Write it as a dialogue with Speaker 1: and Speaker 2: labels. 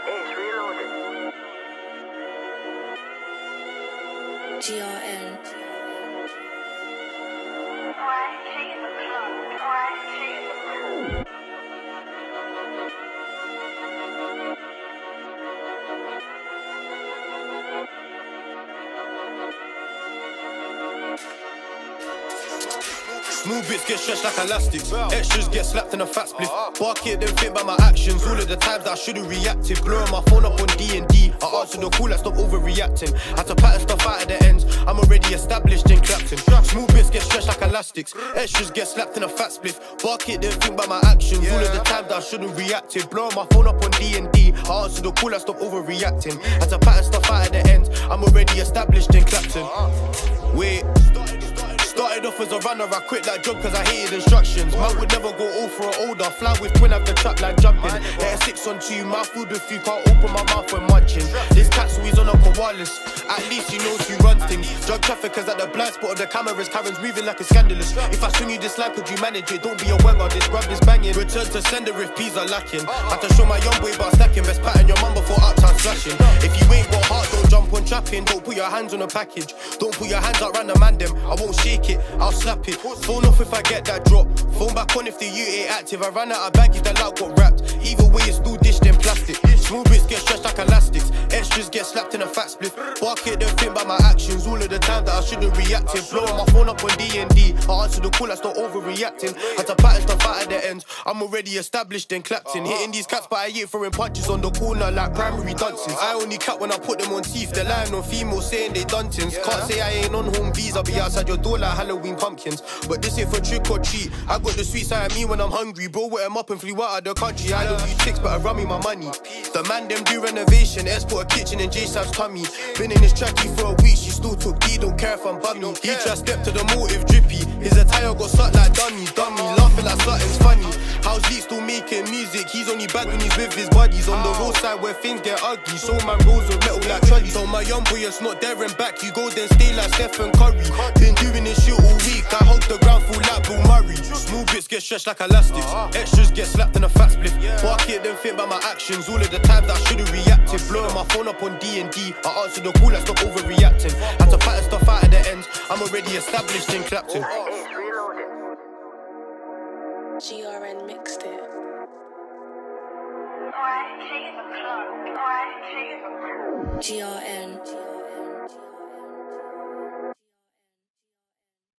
Speaker 1: reloaded.
Speaker 2: GRN.
Speaker 3: Smooth bits get stretched like elastics. Extras get slapped in a fat split. Bark it, then think by my actions. All of the times that I should've reacted. Blowing my phone up on D and D. I answer the call, I stop overreacting. Had to pattern stuff out at the ends. I'm already established in Clapton. Smooth bits get stretched like elastics. Extras get slapped in a fat split. Bark it, then think by my actions. All of the times that I should've reacted. Blowing my phone up on D and D. I answer the call, I stop overreacting. Had to pattern stuff out at the ends. I'm already established in Clapton. Wait. Started off as a runner, I quit that job cause I hated instructions. Man would never go all for an older. Fly with twin the trap like jumping. Hit a six on two, my food with you, can't open my mouth when munching. This cat's always on a koalas. At least he knows who runs things. Drug traffickers at the blind spot of the cameras, Karen's moving like a scandalous. If I swing you this line, could you manage it? Don't be a wenger, this grub is banging. Return to sender if peas are lacking. Had to show my young boy about stacking. Best pattern your mum before uptown slashing. If you trapping. Don't put your hands on a package. Don't put your hands out round the man them. I won't shake it, I'll slap it. Phone off if I get that drop. Phone back on if the U ain't active. I ran out of baggage, that loud got wrapped. Either way, it's still dished in plastic. Small bits get stretched like elastics. Extras get slapped in a fat split. It, don't think by my actions. All of the time that I shouldn't react reactive. Blowing my phone up on D and D. I answer the call, I start overreacting. Had to pattern stuff out at the end. I'm already established in Clapton. Hitting these cats, but I ain't throwing punches on the corner like primary dances. I only cap when I put them on teeth. They're lying on females saying they done things. Can't say I ain't on home visa. I'll be outside your door like Halloween pumpkins. But this ain't for trick or treat. I got the sweet side of me when I'm hungry. Bro, wet 'em up and flew out of the country. I don't chicks, but I run me my money. The man them do renovation. Put a kitchen in J Sab's tummy. Been in this tracky for a week. She still took D. Don't care if I'm bummy. He try step to the motive drippy. His attire got sucked like dummy, dummy. Laughing like. How's Lee still making music? He's only bad when he's with his buddies. On the roadside where things get ugly. So man rolls with metal like trolleys. So my young boy, it's not there and back. You go then stay like Stephen Curry. Been doing this shit all week. I hold the ground full like Bill Murray. Small bits get stretched like elastics. Extras get slapped in a fat split. Bark it, then think by my actions. All of the times I should've reacted. Blowing my phone up on D and D. I answer the call, I stop overreacting. Had to pattern stuff out at the ends. I'm already established in Clapton.
Speaker 1: It's reloaded.
Speaker 2: GRN mixed it. GRN.